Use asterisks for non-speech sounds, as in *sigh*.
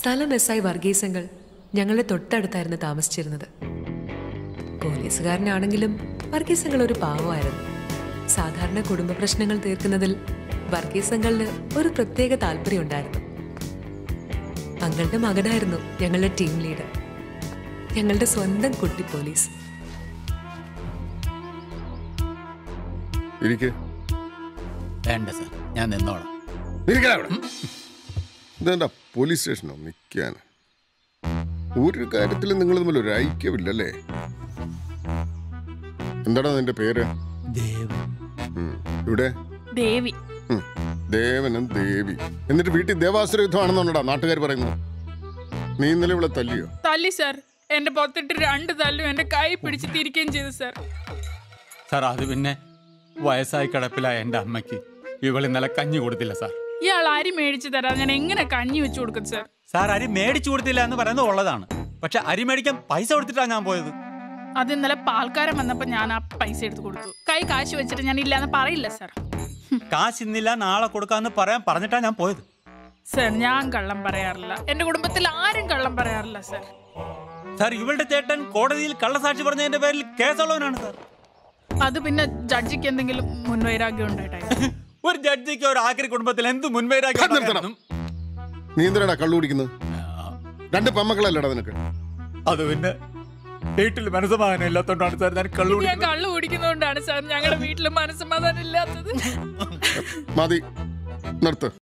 സ്ഥലം S I വർഗീസങ്ങൾ ഞങ്ങളുടെ തൊട്ടടുത്തായിരുന്നു താമസിച്ചിരുന്നത്. പോലീസുകാരനാണെങ്കിലും വർഗീസങ്ങൾ ഒരു പാവമായിരുന്നു. സാധാരണ കുടുംബ പ്രശ്നങ്ങൾ തീർക്കുന്നതിൽ വർഗീസങ്ങളിന് ഒരു പ്രത്യേക താല്പര്യമുണ്ടായിരുന്നു. അങ്ങളുടെ മകനായിരുന്നു ഞങ്ങളുടെ ടീം ലീഡർ ഞങ്ങളുടെ സ്വന്തം കുട്ടി പോലീസ്. ഇരിക്ക്. വേണ്ട സാർ ഞാൻ നിന്നോളാം. ഇതെന്താ പോലീസ് സ്റ്റേഷനോ നിൽക്കാൻ ഒരു കാര്യത്തിലും നിങ്ങൾ തമ്മിൽ ഒരു ഐക്യമില്ലല്ലേ? എന്താണ് നിന്റെ പേര്? ദേവ് ഇവിടെ? ദേവി. ദേവനും ദേവി. എന്നിട്ട് വീട്ടിൽ ദേവാസുര യുദ്ധമാണെന്നുണ്ടോ നാട്ടുകാർ പറയുന്നു നീ ഇന്നലെ ഇവിടെ തല്ലിയോ? തല്ലി സർ. എന്റെ പുറത്തിട്ട് രണ്ട് തല്ലും എന്റെ കൈ പിടിച്ച് തിരിക്കുകയും ചെയ്തു സർ. സാർ അത് പിന്നെ വയസ്സായി കിടപ്പിലായ എന്റെ അമ്മയ്ക്ക് ഇവൾ ഇന്നലെ കഞ്ഞി കൊടുത്തില്ല സാർ. ഇയാൾ അരി മേടിച്ചു തരാം. ഞാൻ എങ്ങനെ കഞ്ഞി വെച്ചു കൊടുക്കും സാർ സാർ അരി മേടിച്ചു കൊടുത്തില്ല എന്ന് പറയുന്നത് ഉള്ളതാണ്. പക്ഷെ അരി മേടിക്കാൻ പൈസ കൊടുത്തിട്ടാണ് ഞാൻ പോയത്. അത് ഇന്നലെ പാൽക്കാരൻ വന്നപ്പോ ഞാൻ ആ പൈസ എടുത്തു കൊടുത്തു. കൈ കാശ് വെച്ചിട്ട് ഞാൻ ഇല്ലാന്ന് പറയില്ല സാർ കാശ് ഇന്നില്ല നാളെ കൊടുക്കാന്ന് പറയാൻ പറഞ്ഞിട്ടാ ഞാൻ പോയത്. സാർ ഞാൻ കള്ളം പറയാറില്ല. എന്റെ കുടുംബത്തിൽ ആരും കള്ളം പറയാറില്ല സാർ സാർ ഇവളുടെ ചേട്ടൻ കോടതിയിൽ കള്ളസാക്ഷി പറഞ്ഞതിന്റെ പേരിൽ കേസുള്ളവനാണ് സാർ അത് പിന്നെ ജഡ്ജിക്ക് എന്തെങ്കിലും മുൻവൈരാഗ്യം ഉണ്ടായിട്ടായിരുന്നു *laughs* ഒരു ജഡ്ജിക്ക് ഒരു ആക്രി കുടുംബത്തിൽ എന്ത് മുൻവൈരാഗ്യം? നീ എന്തിനാടാ കള്ളു കുടിക്കുന്നത് രണ്ട് പെമ്മക്കളല്ലടാ നിനക്ക്. അത് പിന്നെ വീട്ടിൽ മനസ്സമാധാനം ഇല്ലാത്തോണ്ടാണ് സാർ ഞാൻ കള്ളു ഞാൻ കള്ളു കുടിക്കുന്നതുകൊണ്ടാണ് സാർ ഞങ്ങളുടെ വീട്ടിൽ മനസ്സമാധാനം ഇല്ലാത്തത്. മതി നിർത്ത്.